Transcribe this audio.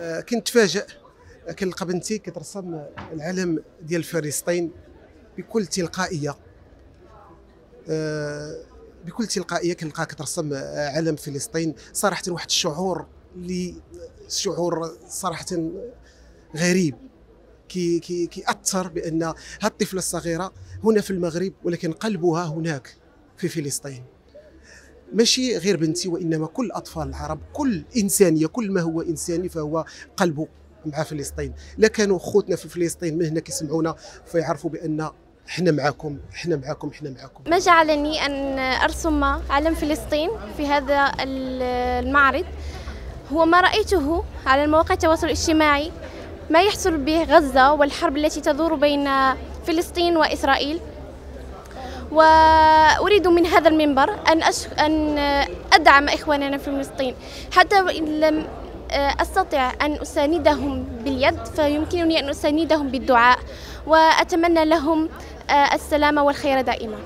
آه، كنت تفاجئ كنلقى بنتي كترسم العلم ديال فلسطين بكل تلقائية. آه، بكل تلقائية كنلقاها كترسم علم فلسطين صراحة واحد الشعور اللي شعور صراحة غريب. كي كي كيأثر بأن هذه الطفلة الصغيرة هنا في المغرب ولكن قلبها هناك في فلسطين. ماشي غير بنتي وإنما كل الاطفال العرب كل إنسانية كل ما هو إنساني فهو قلبه مع فلسطين. لا كانوا خوتنا في فلسطين من هنا كيسمعونا فيعرفوا بأن إحنا معكم إحنا معكم إحنا معكم ما جعلني أن أرسم علم فلسطين في هذا المعرض. هو ما رأيته على مواقع التواصل الاجتماعي ما يحصل به غزة والحرب التي تدور بين فلسطين وإسرائيل. وأريد من هذا المنبر أن. أن أدعم إخواننا في فلسطين حتى وإن لم أستطع أن أساندهم باليد فيمكنني أن أساندهم بالدعاء وأتمنى لهم السلامة والخير دائما